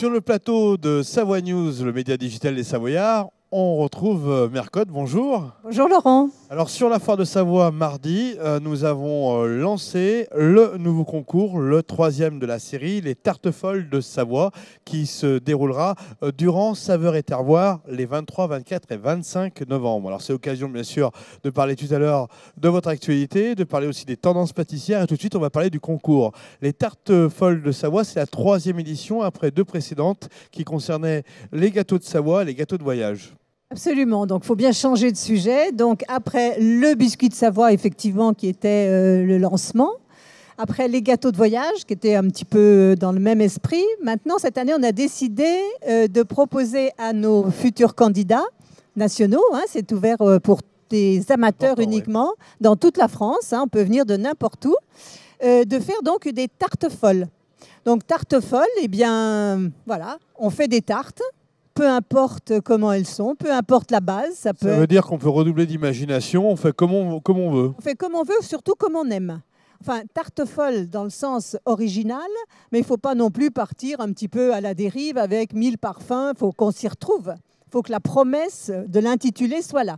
Sur le plateau de Savoie News, le média digital des Savoyards, on retrouve euh, Mercotte. Bonjour. Bonjour Laurent. Alors sur la foire de Savoie mardi, euh, nous avons euh, lancé le nouveau concours, le troisième de la série, les tartes folles de Savoie, qui se déroulera euh, durant Saveur et Terroir les 23, 24 et 25 novembre. Alors c'est l'occasion bien sûr de parler tout à l'heure de votre actualité, de parler aussi des tendances pâtissières et tout de suite on va parler du concours. Les tartes folles de Savoie, c'est la troisième édition après deux précédentes qui concernaient les gâteaux de Savoie, et les gâteaux de voyage. Absolument, donc il faut bien changer de sujet. Donc après le biscuit de Savoie, effectivement, qui était euh, le lancement. Après les gâteaux de voyage, qui étaient un petit peu dans le même esprit. Maintenant, cette année, on a décidé euh, de proposer à nos futurs candidats nationaux, hein, c'est ouvert euh, pour des amateurs Important, uniquement, dans toute la France, hein, on peut venir de n'importe où, euh, de faire donc des tartes folles. Donc tarte folle, eh bien voilà, on fait des tartes, peu importe comment elles sont, peu importe la base, ça peut Ça être veut dire qu'on peut redoubler d'imagination, on fait comme on, comme on veut. on fait comme on veut, surtout comme on aime. Enfin, tarte folle dans le sens original, mais il ne faut pas non plus partir un petit peu à la dérive avec mille parfums. Il faut qu'on s'y retrouve. Il faut que la promesse de l'intitulé soit là.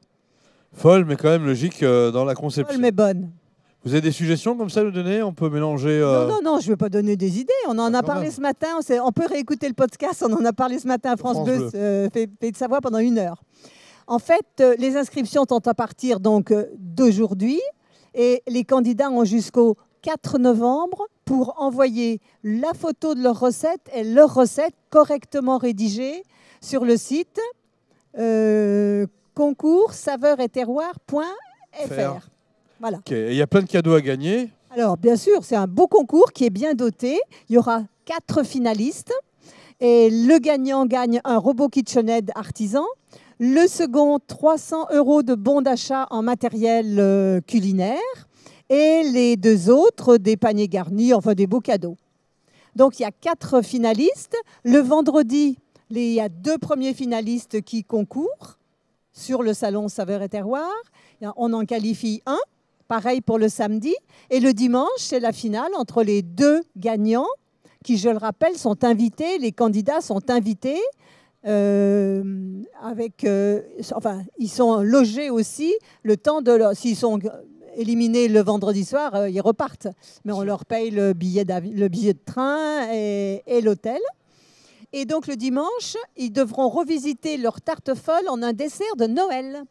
Folle, mais quand même logique euh, dans la Folle conception. mais bonne. Vous avez des suggestions comme ça à nous donner? On peut mélanger. euh, Non, non, non, je ne veux pas donner des idées. On en Ah, a parlé même. ce matin. On, peut réécouter le podcast. On en a parlé ce matin à France, France Bleu, Bleu. euh, Pays Pays de Savoie, pendant une heure. En fait, euh, les inscriptions sont à partir donc euh, d'aujourd'hui et les candidats ont jusqu'au 4 novembre pour envoyer la photo de leur recette et leur recette correctement rédigée sur le site concours saveur et terroir.fr. Faire. Voilà. ok. Et Il y a plein de cadeaux à gagner. Alors, bien sûr, c'est un beau concours qui est bien doté. Il y aura quatre finalistes. Et le gagnant gagne un robot KitchenAid artisan. Le second, 300 euros de bons d'achat en matériel euh, culinaire. Et les deux autres, des paniers garnis, enfin des beaux cadeaux. Donc, il y a quatre finalistes. Le vendredi, il y a deux premiers finalistes qui concourent sur le salon Saveur et Terroir. On en qualifie un. Pareil pour le samedi. Et le dimanche, c'est la finale entre les deux gagnants qui, je le rappelle, sont invités. Les candidats sont invités. euh, avec, euh, enfin, ils sont logés aussi le temps de s'ils sont éliminés le vendredi soir, euh, ils repartent. Mais on leur paye le billet, de train et l'hôtel. Et donc le dimanche, ils devront revisiter leur tarte folle en un dessert de Noël.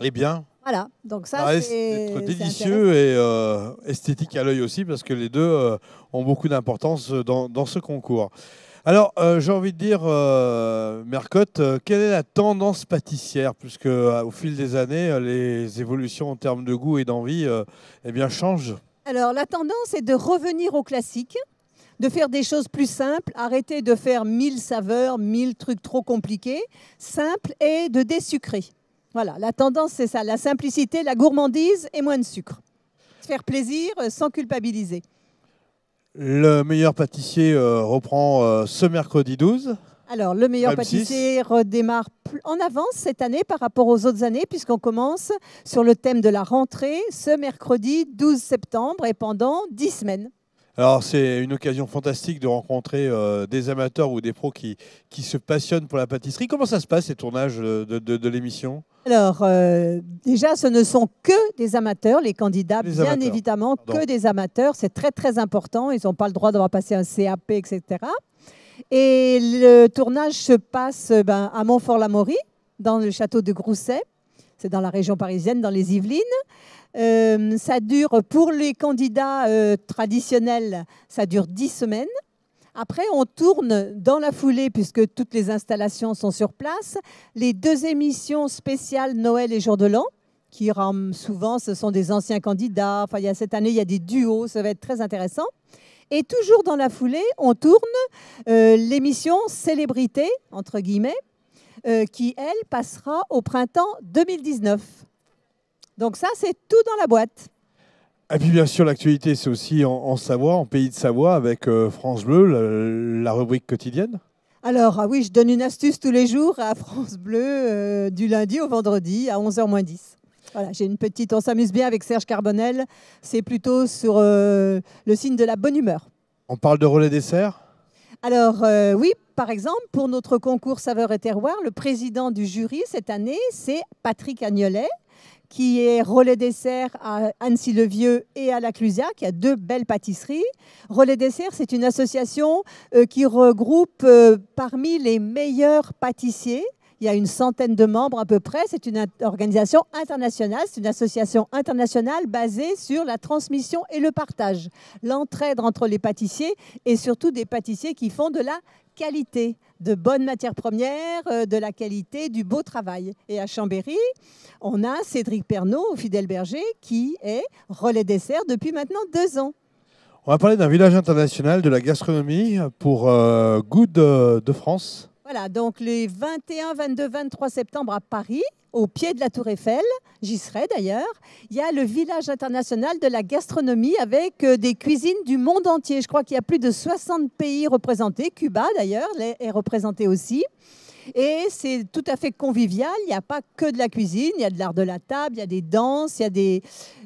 Eh bien, Voilà. Donc ça, ça c'est d'être c'est délicieux et euh, esthétique à l'œil aussi, parce que les deux euh, ont beaucoup d'importance dans, dans ce concours. Alors, euh, j'ai envie de dire, euh, Mercotte, euh, quelle est la tendance pâtissière? Puisque euh, au fil des années, euh, les évolutions en termes de goût et d'envie euh, eh bien, changent. Alors, la tendance est de revenir au classique, de faire des choses plus simples, arrêter de faire mille saveurs, mille trucs trop compliqués, simple et de désucrer. Voilà, la tendance, c'est ça, la simplicité, la gourmandise et moins de sucre. Se faire plaisir euh, sans culpabiliser. Le meilleur pâtissier euh, reprend euh, ce mercredi 12. Alors, le meilleur M6. pâtissier redémarre en avance cette année par rapport aux autres années, puisqu'on commence sur le thème de la rentrée ce mercredi 12 septembre et pendant 10 semaines. Alors, c'est une occasion fantastique de rencontrer euh, des amateurs ou des pros qui, qui se passionnent pour la pâtisserie. Comment ça se passe, ces tournages euh, de, de- de l'émission? Alors, euh, déjà, ce ne sont que des amateurs, les candidats, Les bien amateurs, évidemment, pardon. que des amateurs. C'est très, très important. Ils n'ont pas le droit d'avoir passé un CAP, etc. Et le tournage se passe ben, à Montfort-l'Amaury, dans le château de Grousset. C'est dans la région parisienne, dans les Yvelines. Euh, ça dure, pour les candidats euh, traditionnels, ça dure 10 semaines. Après, on tourne dans la foulée, puisque toutes les installations sont sur place, les deux émissions spéciales Noël et Jour de l'An, qui rament souvent, ce sont des anciens candidats. Enfin, il y a cette année, il y a des duos, ça va être très intéressant. Et toujours dans la foulée, on tourne euh, l'émission Célébrité, entre guillemets, qui, elle, passera au printemps 2019. Donc ça, c'est tout dans la boîte. Et puis, bien sûr, l'actualité, c'est aussi en, en Savoie, en pays de Savoie, avec euh, France Bleu, la, la rubrique quotidienne. Alors, ah oui, je donne une astuce tous les jours à France Bleu, euh, du lundi au vendredi, à 11h moins 10. Voilà, j'ai une petite. On s'amuse bien avec Serge Carbonel. C'est plutôt sur euh, le signe de la bonne humeur. On parle de relais dessert Alors euh, oui, par exemple, pour notre concours Saveur et Terroir, le président du jury cette année, c'est Patrick Agnolet, qui est relais dessert à Annecy-le-Vieux et à la Clusiac. qui a deux belles pâtisseries. Relais dessert, c'est une association euh, qui regroupe euh, parmi les meilleurs pâtissiers. Il y a une centaine de membres à peu près. C'est une organisation internationale, c'est une association internationale basée sur la transmission et le partage, l'entraide entre les pâtissiers et surtout des pâtissiers qui font de la qualité, de bonnes matières premières, euh, de la qualité, du beau travail. Et à Chambéry, on a Cédric Pernaud, au Fidèle Berger, qui est relais dessert depuis maintenant deux ans. On va parler d'un village international de la gastronomie pour euh, Good de France. Voilà, donc les 21, 22, 23 septembre à Paris, au pied de la Tour Eiffel, j'y serai d'ailleurs, il y a le village international de la gastronomie avec euh, des cuisines du monde entier. Je crois qu'il y a plus de 60 pays représentés. Cuba d'ailleurs est représenté aussi. Et c'est tout à fait convivial. Il n'y a pas que de la cuisine, il y a de l'art de la table, il y a des danses, il y a des,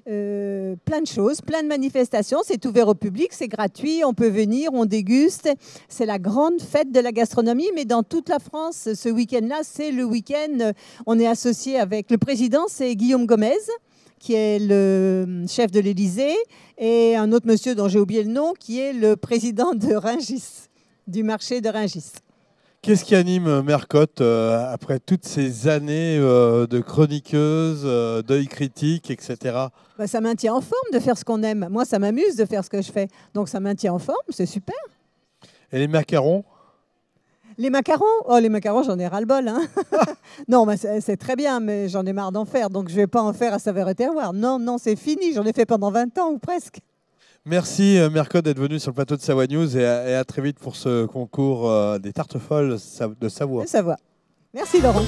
euh, plein de choses, plein de manifestations. C'est ouvert au public, c'est gratuit, on peut venir, on déguste. C'est la grande fête de la gastronomie, mais dans toute la France, ce week-end-là, c'est le week-end. On est associé avec le président, c'est Guillaume Gomez qui est le chef de l'Élysée, et un autre monsieur dont j'ai oublié le nom, qui est le président de Ringis, du marché de Ringis. Qu'est-ce qui anime euh, Mercotte euh, après toutes ces années euh, de chroniqueuse, d'œil critique, etc. Bah, ça maintient en forme de faire ce qu'on aime. Moi, ça m'amuse de faire ce que je fais. Donc ça maintient en forme, c'est super. Et les macarons? Les macarons? Oh, les macarons, j'en ai ras-le-bol. Hein. non, bah, c'est très bien, mais j'en ai marre d'en faire, donc je ne vais pas en faire à saveur et terroir. Non, non, c'est fini. J'en ai fait pendant 20 ans ou presque. Merci euh, Mercode d'être venu sur le plateau de Savoie News et à, très vite pour ce concours euh, des tartes folles de Savoie. De Savoie. Merci Laurent.